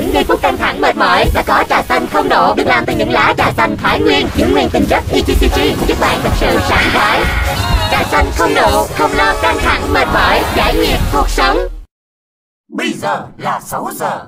những giây phút căng thẳng mệt mỏi đã có trà xanh không độ được làm từ những lá trà xanh Thái Nguyên những nguyên tinh chất EGCG giúp bạn thật sự sảng khoái. Trà xanh không độ, không lo căng thẳng mệt mỏi, giải nhiệt cuộc sống. Bây giờ là 6 giờ